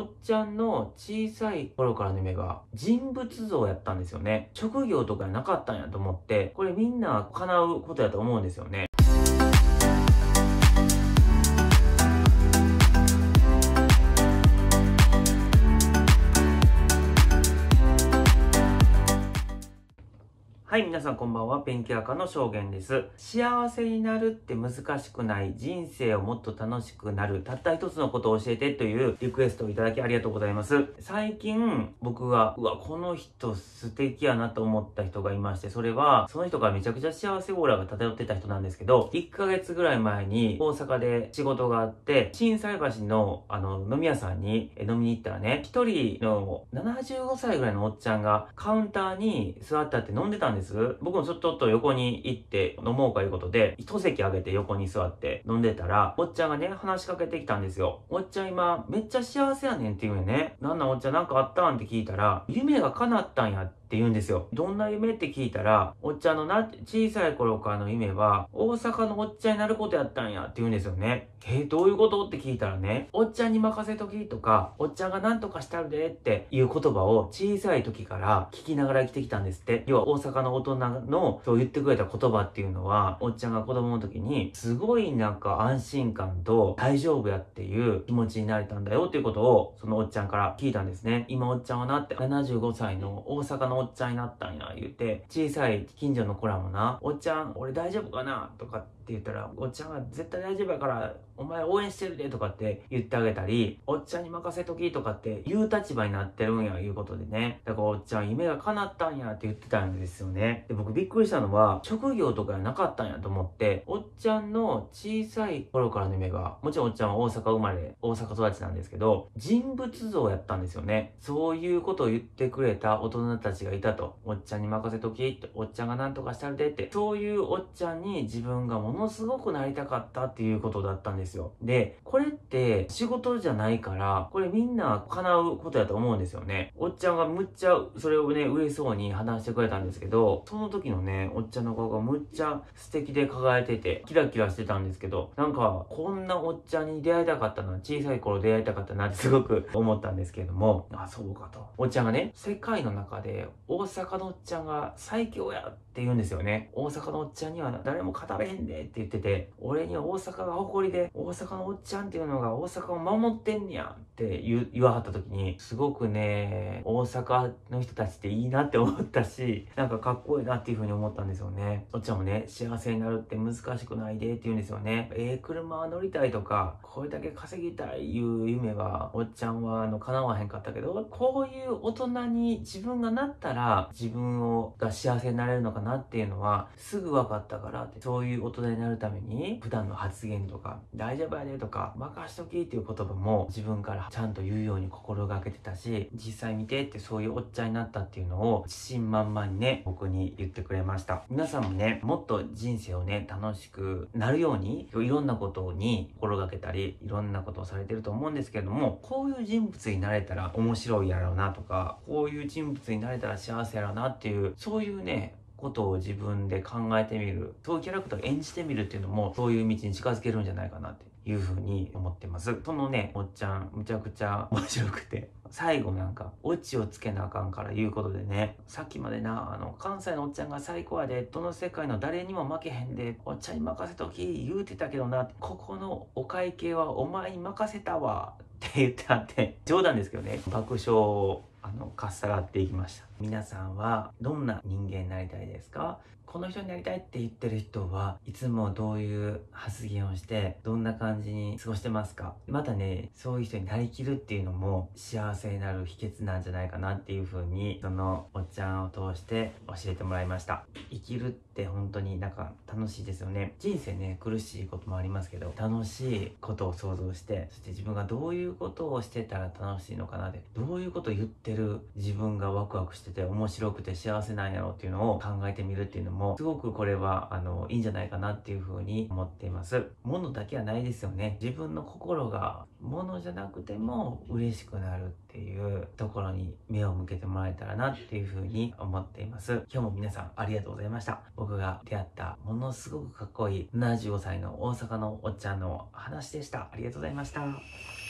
おっちゃんの小さい頃からの夢が人物像やったんですよね。職業とかなかったんやと思って、これみんな叶うことやと思うんですよね。はい、皆さんこんばんは。ペンキアカの証言です。幸せになるって難しくない。人生をもっと楽しくなる。たった一つのことを教えてというリクエストをいただきありがとうございます。最近、僕が、うわ、この人素敵やなと思った人がいまして、それは、その人がめちゃくちゃ幸せオーラが漂ってた人なんですけど、1ヶ月ぐらい前に大阪で仕事があって、震災橋のあの飲み屋さんに飲みに行ったらね、一人の75歳ぐらいのおっちゃんがカウンターに座ってあって飲んでたんですです僕もちょっと横に行って飲もうかいうことで、一席あげて横に座って飲んでたら、おっちゃんがね、話しかけてきたんですよ。おっちゃん今、めっちゃ幸せやねんって言うよね。なんなんおっちゃんなんかあった？んって聞いたら、夢が叶ったんやってって言うんですよ。どんな夢って聞いたら、おっちゃんのな、小さい頃からの夢は、大阪のおっちゃんになることやったんやって言うんですよね。えどういうこと？って聞いたらね、おっちゃんに任せときとか、おっちゃんが何とかしたるでっていう言葉を小さい時から聞きながら生きてきたんですって。要は大阪の大人のそう言ってくれた言葉っていうのは、おっちゃんが子供の時に、すごいなんか安心感と大丈夫やっていう気持ちになれたんだよっていうことを、そのおっちゃんから聞いたんですね。今おっちゃんはなって75歳の大阪のおっちゃんになったんや、言うて、小さい近所の子らもな、おっちゃん、俺大丈夫かなとかってって言ったら、おっちゃんが絶対大丈夫やから、お前応援してるでとかって言ってあげたり、おっちゃんに任せときとかって言う立場になってるんや、いうことでね。だからおっちゃん夢が叶ったんやって言ってたんですよね。で、僕びっくりしたのは、職業とかなかったんやと思って、おっちゃんの小さい頃からの夢が、もちろんおっちゃんは大阪生まれ、大阪育ちなんですけど、人物像やったんですよね。そういうことを言ってくれた大人たちがいたと。おっちゃんに任せときって、おっちゃんが何とかしたるでって、そういうおっちゃんに自分がもののすごくなりたかったっていうことだったんですよ。で、これって仕事じゃないから、これみんな叶うことやと思うんですよね。おっちゃんがむっちゃ、それをね、嬉しそうに話してくれたんですけど、その時のね、おっちゃんの顔がむっちゃ素敵で輝いてて、キラキラしてたんですけど、なんか、こんなおっちゃんに出会いたかったな、小さい頃出会いたかったなって すごく思ったんですけれども、あ、そうかと。おっちゃんがね、世界の中で大阪のおっちゃんが最強やって言うんですよね。大阪のおっちゃんには誰も語れへんでっって言ってて、俺には大阪が誇りで、大阪のおっちゃんっていうのが大阪を守ってんねやって言わはった時に、すごくね、大阪の人たちっていいなって思ったし、なんかかっこいいなっていうふうに思ったんですよね。おっちゃんもね、幸せになるって難しくないでって言うんですよね。ええー、車乗りたいとか、これだけ稼ぎたいいう夢は、おっちゃんはあの叶わへんかったけど、こういう大人に自分がなったら、自分をが幸せになれるのかなっていうのは、すぐ分かったからって、そういう大人になるために、普段の発言とか、大丈夫やでとか、任しときっていう言葉も自分からちゃんと言うように心がけてたし、実際見てってそういうおっちゃんになったっていうのを自信満々にね、僕に言ってくれました。皆さんもね、もっと人生をね、楽しくなるように、いろんなことに心がけたり、いろんなことをされてると思うんですけれども、こういう人物になれたら面白いやろうなとか、こういう人物になれたら幸せやろうなっていう、そういうね、ことを自分で考えてみる。そういうキャラクターを演じてみるっていうのもそういう道に近づけるんじゃないかなっていうふうに思ってます。そのねおっちゃんむちゃくちゃ面白くて最後なんかオチをつけなあかんから言うことでねさっきまでなあの関西のおっちゃんが最高やでどの世界の誰にも負けへんでおっちゃんに任せとき言うてたけどなここのお会計はお前に任せたわって言ってあって冗談ですけどね爆笑をあのかっさらっていきました。皆さんはどんな人間になりたいですか？この人になりたいって言ってる人はいつもどういう発言をしてどんな感じに過ごしてますか？またねそういう人になりきるっていうのも幸せになる秘訣なんじゃないかなっていう風にそのおっちゃんを通して教えてもらいました。生きるって本当になんか楽しいですよね。人生ね苦しいこともありますけど楽しいことを想像してそして自分がどういうことをしてたら楽しいのかなってどういうことを言ってる自分がワクワクしてて面白くて幸せなんやろうっていうのを考えてみるっていうのももすごくこれはあのいいんじゃないかなっていうふうに思っています。物だけはないですよね。自分の心が物じゃなくても嬉しくなるっていうところに目を向けてもらえたらなっていうふうに思っています。今日も皆さんありがとうございました。僕が出会ったものすごくかっこいい75歳の大阪のおっちゃんの話でした。ありがとうございました。